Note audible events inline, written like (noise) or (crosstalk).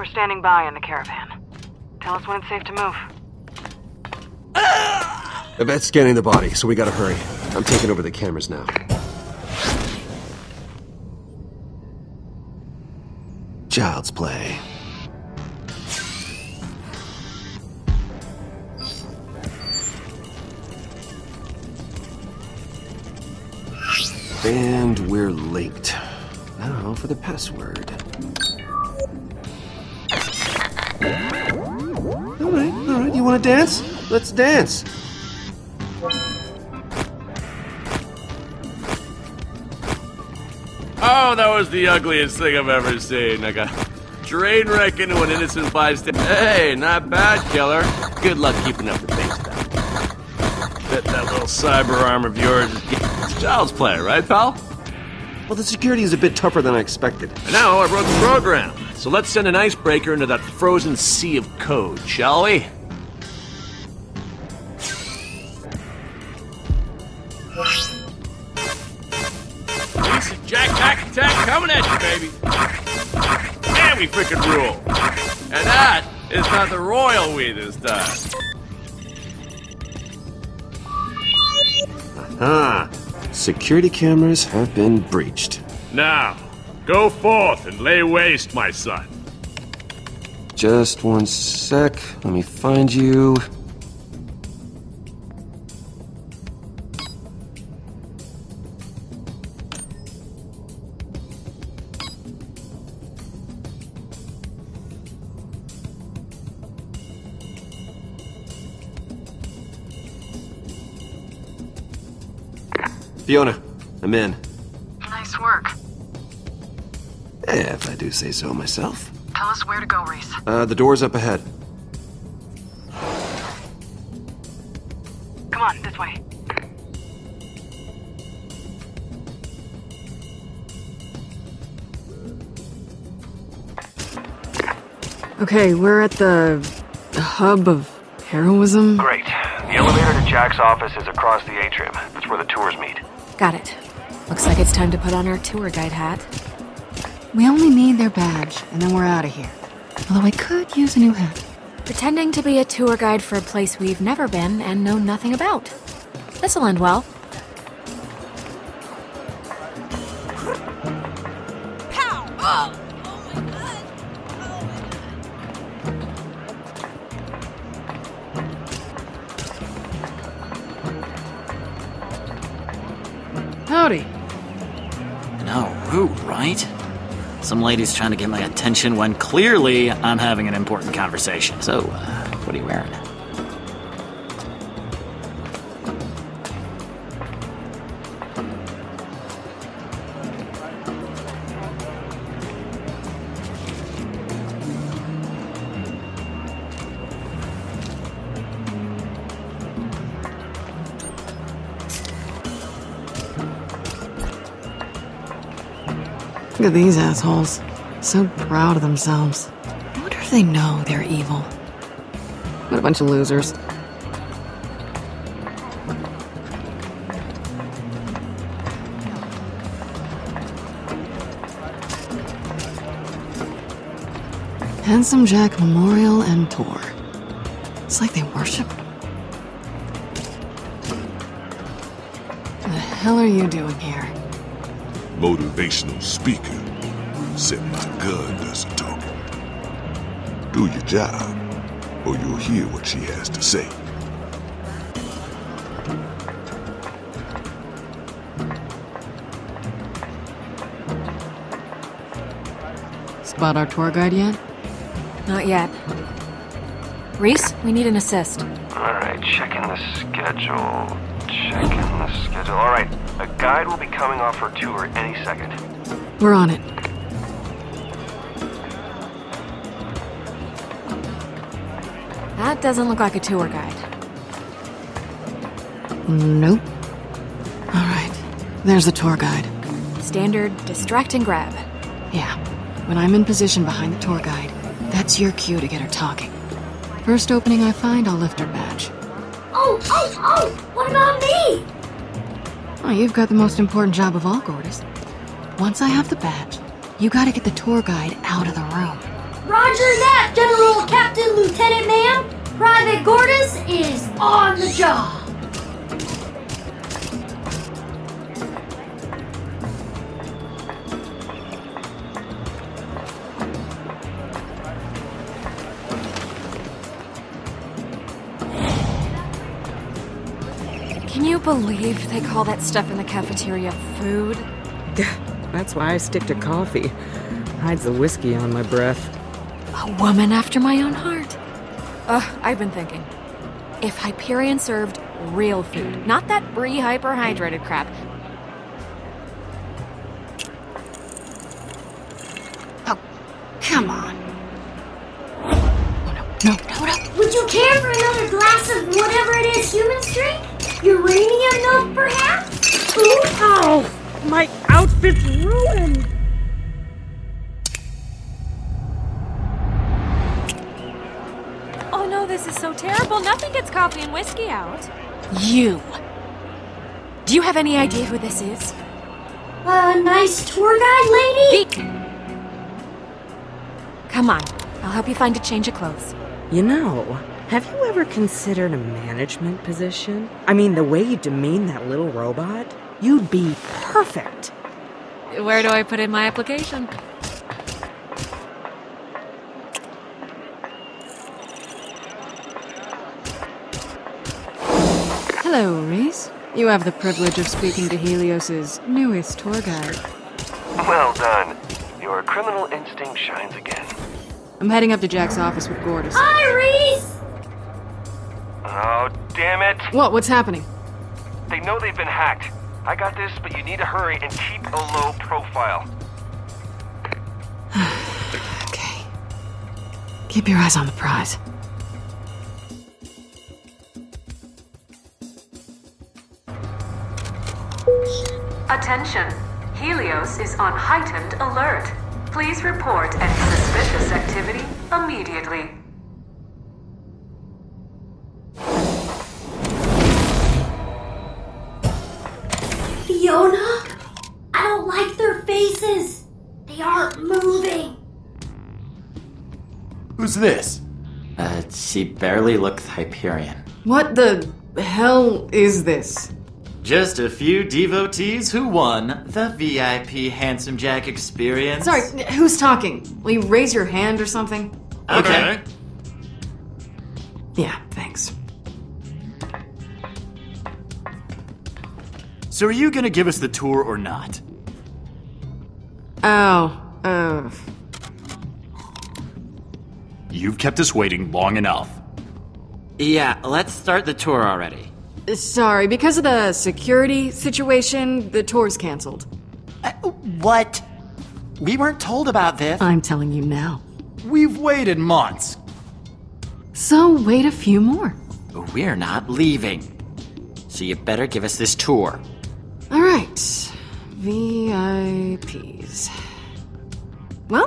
We're standing by in the caravan. Tell us when it's safe to move. Yvette's scanning the body, so we gotta hurry. I'm taking over the cameras now. Child's play. And we're linked. Now for the password. Alright, wanna dance? Let's dance! Oh, that was the ugliest thing I've ever seen. Like a train wreck into an innocent bystander. Hey, not bad, killer. Good luck keeping up the pace, though. Bet that little cyber arm of yours is it's child's play, right, pal? Well, the security is a bit tougher than I expected. And now I wrote the program. So let's send an icebreaker into that frozen sea of code, shall we? Baby. And we freaking rule. And that is not the royal we this time. Ah, security cameras have been breached. Now, go forth and lay waste, my son. Just one sec. Let me find you. Fiona, I'm in. Nice work. If I do say so myself. Tell us where to go, Rhys. Uh, the door's up ahead. Come on, this way. Okay, we're at the, the hub of heroism. Great. The elevator to Jack's office is across the atrium. That's where the tours meet. Got it. Looks like it's time to put on our tour guide hat. We only need their badge, and then we're out of here. Although I could use a new hat. Pretending to be a tour guide for a place we've never been and know nothing about. This'll end well. Oh! Howdy. No, rude, right? Some lady's trying to get my attention when clearly I'm having an important conversation. So, uh, what are you wearing? Look at these assholes. So proud of themselves. I wonder if they know they're evil. What a bunch of losers. Handsome Jack Memorial and Tour. It's like they worship. What the hell are you doing here? Motivational speaker. Said my gun does the talking. Do your job, or you'll hear what she has to say. Spot our tour guide yet? Not yet. Rhys, we need an assist. Alright, checking the schedule. Checking the schedule. Alright, a guide will be coming off her tour any second. We're on it. That doesn't look like a tour guide. Nope. All right. There's the tour guide. Standard distract and grab. Yeah. When I'm in position behind the tour guide, that's your cue to get her talking. First opening I find, I'll lift her badge. Oh, oh, oh! What about me? Oh, you've got the most important job of all, Gortys. Once I have the badge, you gotta get the tour guide out of the room. Roger that, General Captain Lieutenant Ma'am. Private Gortys is on the job. Can you believe they call that stuff in the cafeteria food? That's why I stick to coffee. Hides the whiskey on my breath. A woman after my own heart. Ugh, I've been thinking. If Hyperion served real food, not that brie hyperhydrated crap. Oh, come on. Oh, no, no, no, no. Would you care for another glass of whatever it is humans drink? Uranium milk, perhaps? Ooh. Oh, my outfit's ruined. Oh no, this is so terrible. Nothing gets coffee and whiskey out. You. Do you have any idea who this is? A nice tour guide lady? Geek. Come on, I'll help you find a change of clothes. You know, have you ever considered a management position? I mean, the way you demean that little robot, you'd be perfect. Where do I put in my application? Hello, Rhys. You have the privilege of speaking to Helios's newest tour guide. Well done. Your criminal instinct shines again. I'm heading up to Jack's office with Gortys. Hi, Rhys! Oh, damn it. What? What's happening? They know they've been hacked. I got this, but you need to hurry and keep a low profile. (sighs) Okay. Keep your eyes on the prize. Attention. Helios is on heightened alert. Please report any suspicious activity immediately. Like their faces. They aren't moving. Who's this? Uh, she barely looks Hyperion. What the hell is this? Just a few devotees who won the VIP Handsome Jack experience. Sorry, who's talking? Will you raise your hand or something? Okay. Yeah, thanks. So are you gonna give us the tour or not? Oh, uh. You've kept us waiting long enough. Yeah, let's start the tour already. Sorry, because of the security situation, the tour's canceled. What? We weren't told about this. I'm telling you now. We've waited months. So wait a few more. We're not leaving. So you better give us this tour. All right. VIPs. Well,